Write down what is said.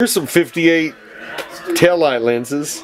Here's some 58 taillight lenses.